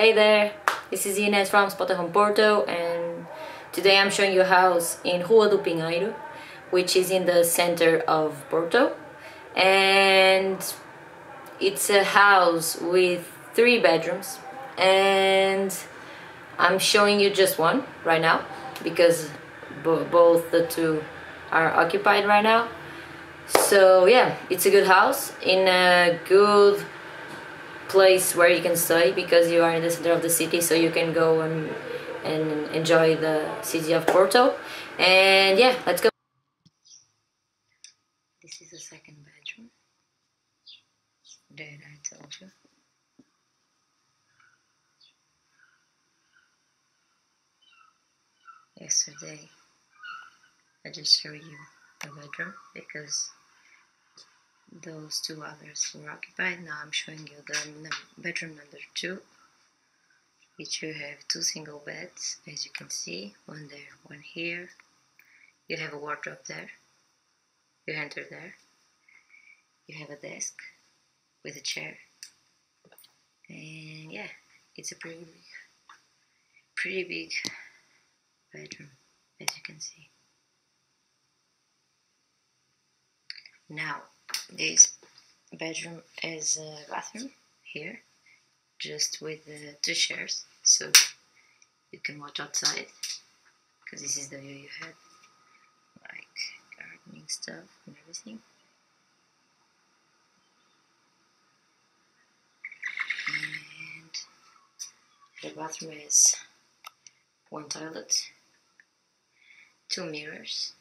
Hey there, this is Inés from Spotahome Porto and today I'm showing you a house in Rua do Pinheiro which is in the center of Porto. And it's a house with three bedrooms and I'm showing you just one right now because bo both the two are occupied right now. So yeah it's a good house in a good place where you can stay because you are in the center of the city so you can go and and enjoy the city of Porto. And yeah let's go. This is the second bedroom that I told you. Yesterday I just showed you the bedroom because those two others were occupied. Now I'm showing you the bedroom number two, which you have two single beds, as you can see, one there, one here. You have a wardrobe there. You enter there. You have a desk with a chair. And yeah, it's a pretty big, pretty big bedroom, as you can see. Now, this bedroom is a bathroom here just with the two chairs so you can watch outside because this is the view you have like gardening stuff and everything. And the bathroom is one toilet two mirrors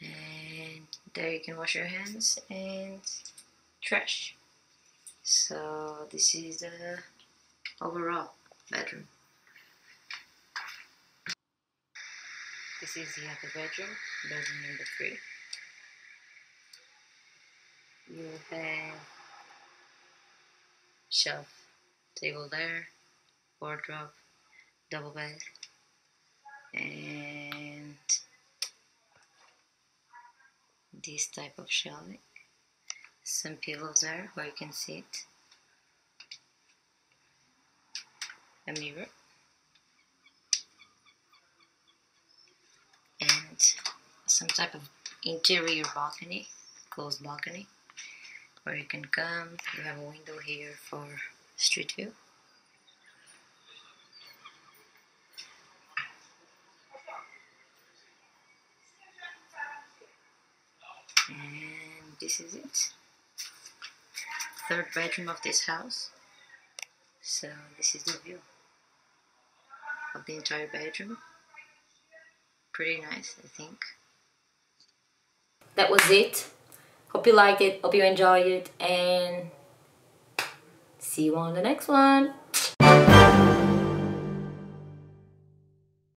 and there you can wash your hands and trash. So this is the overall bedroom. This is the other bedroom bedroom number three. You have shelf table there wardrobe double bed and this type of shelving some pillows there where you can sit. A mirror. And some type of interior balcony closed balcony where you can come. You have a window here for street view and this is it. Third bedroom of this house. So this is the view of the entire bedroom. Pretty nice I think. That was it. Hope you liked it. Hope you enjoyed it. And see you on the next one